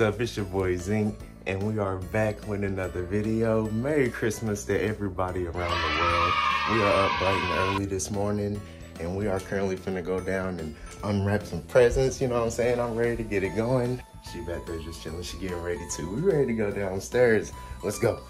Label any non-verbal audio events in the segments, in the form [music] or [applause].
Up? It's your boy Zinc, and we are back with another video. Merry Christmas to everybody around the world. We are up bright and early this morning, and we are currently finna go down and unwrap some presents. You know what I'm saying? I'm ready to get it going. She back there just chilling. She getting ready too. We ready to go downstairs. Let's go.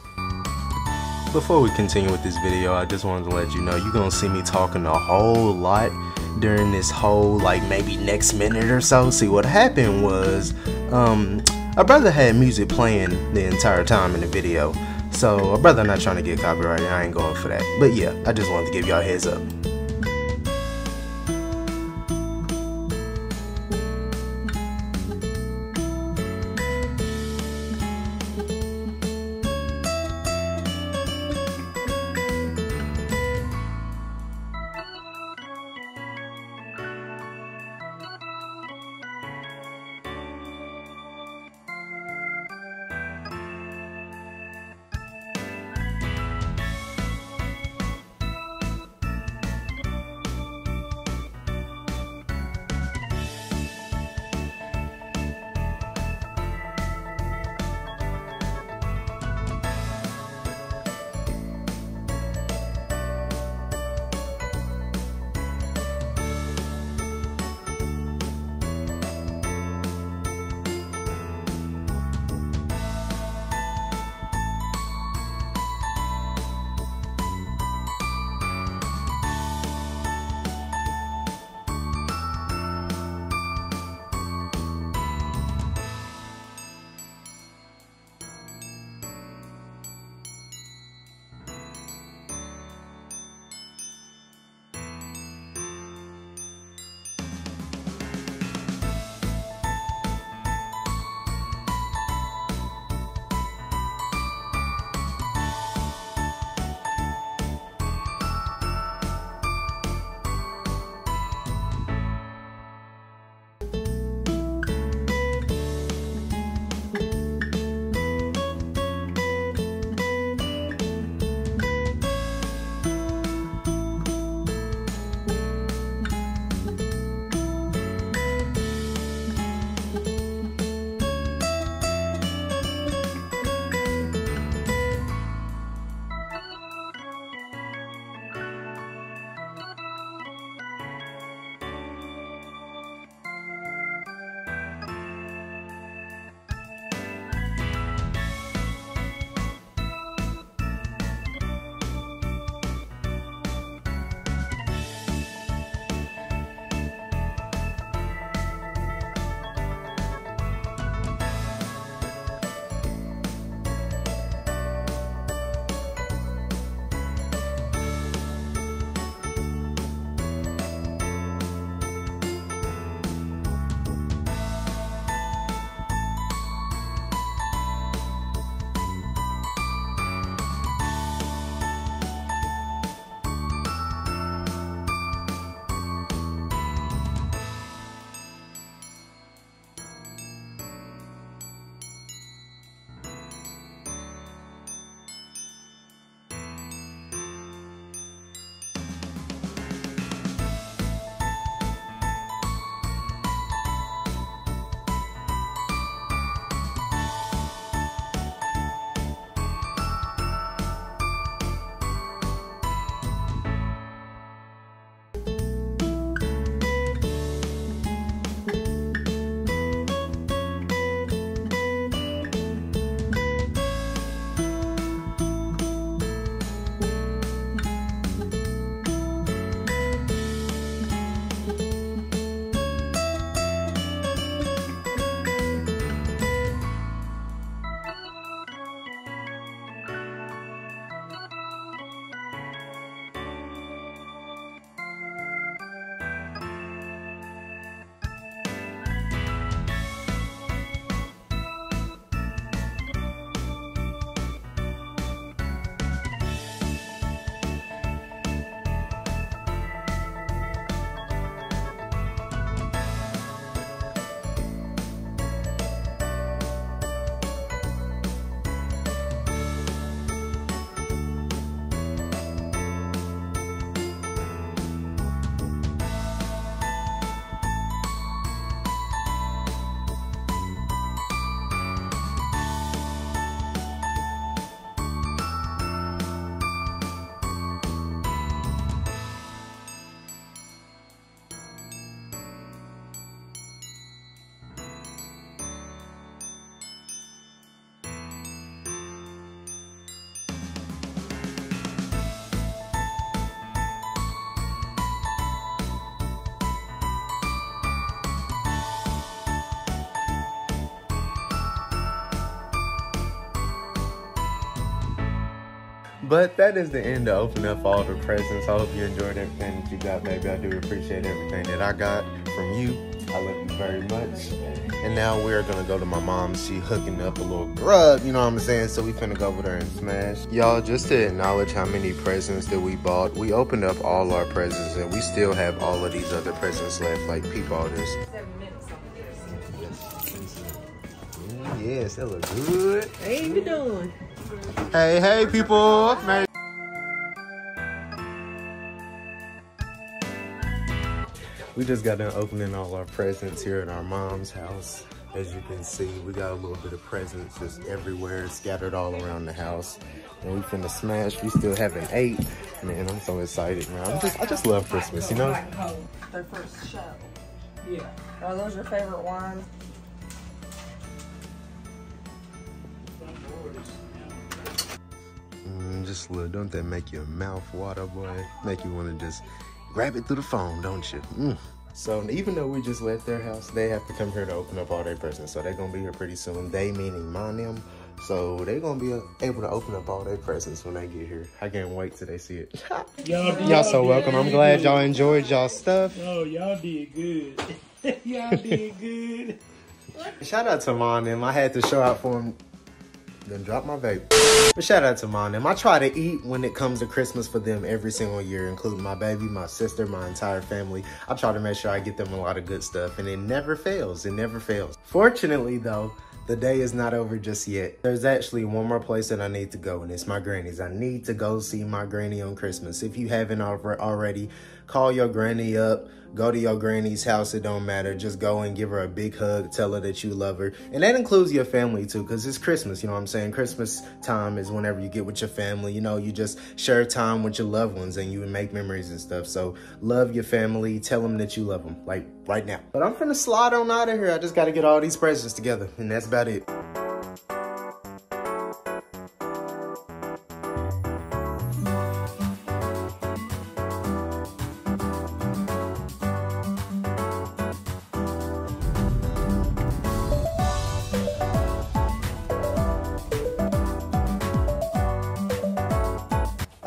Before we continue with this video, I just wanted to let you know you're gonna see me talking a whole lot during this whole like maybe next minute or so. See what happened was um our brother had music playing the entire time in the video. So our brother not trying to get copyrighted, I ain't going for that. But yeah, I just wanted to give y'all heads up. But that is the end to open up all the presents. I hope you enjoyed everything that you got, baby. I do appreciate everything that I got from you. I love you very much. And now we're gonna go to my mom. She hooking up a little grub, you know what I'm saying? So we finna go over there and smash. Y'all, just to acknowledge how many presents that we bought, we opened up all our presents and we still have all of these other presents left. Like, peep all this. Yes, that looks good. Hey, you doing? Hey, hey, people. Merry We just got done opening all our presents here at our mom's house. As you can see, we got a little bit of presents just everywhere, scattered all around the house. And we finna smash. We still haven't ate. Man, I'm so excited, man. I'm just, I just love Christmas, you know? Their first show. Yeah. Are those your favorite wines? Mm, just look, don't that make your mouth water, boy? Make you want to just grab it through the phone, don't you? Mm. So even though we just left their house, they have to come here to open up all their presents. So they're gonna be here pretty soon. They meaning my them. So they're gonna be able to open up all their presents when they get here. I can't wait till they see it. [laughs] Y'all, y'all so welcome. I'm glad y'all enjoyed y'all stuff. Oh, y'all did good. [laughs] y'all did good. Shout out to mom them. I had to show out for them. Then drop my vape. But shout out to mom them. I try to eat when it comes to Christmas for them every single year, including my baby, my sister, my entire family. I try to make sure I get them a lot of good stuff, and it never fails. It never fails. Fortunately, though, the day is not over just yet. There's actually one more place that I need to go, and it's my granny's. I need to go see my granny on Christmas. If you haven't already, call your granny up, go to your granny's house, it don't matter. Just go and give her a big hug, tell her that you love her. And that includes your family too, because it's Christmas, you know what I'm saying? Christmas time is whenever you get with your family, you know, you just share time with your loved ones and you make memories and stuff. So love your family, tell them that you love them, like right now. But I'm finna slide on out of here. I just gotta get all these presents together, and that's about it.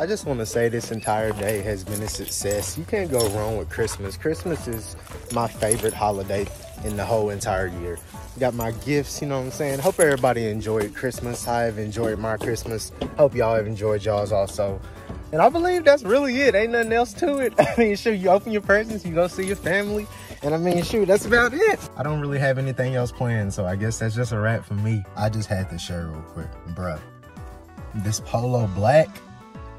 I just want to say this entire day has been a success. You can't go wrong with Christmas. Christmas is my favorite holiday in the whole entire year. Got my gifts, you know what I'm saying? Hope everybody enjoyed Christmas. I have enjoyed my Christmas. Hope y'all have enjoyed y'all's also. And I believe that's really it. Ain't nothing else to it. [laughs] I mean, sure, you open your presents, you go see your family. And I mean, shoot, that's about it. I don't really have anything else planned, so I guess that's just a wrap for me. I just had to share real quick. Bruh, this polo black,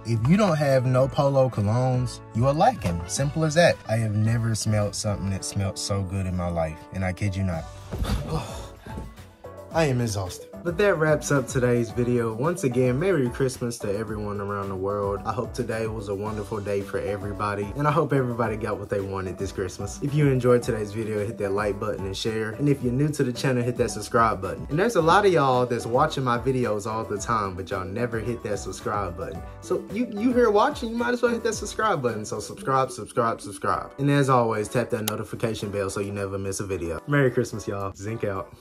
if you don't have no polo colognes, you are lacking. Simple as that. I have never smelled something that smelled so good in my life, and I kid you not. [sighs] I am exhausted. But that wraps up today's video. Once again, Merry Christmas to everyone around the world. I hope today was a wonderful day for everybody. And I hope everybody got what they wanted this Christmas. If you enjoyed today's video, hit that like button and share. And if you're new to the channel, hit that subscribe button. And there's a lot of y'all that's watching my videos all the time, but y'all never hit that subscribe button. So you, you here watching, you might as well hit that subscribe button. So subscribe, subscribe, subscribe. And as always, tap that notification bell so you never miss a video. Merry Christmas, y'all. Zinc out.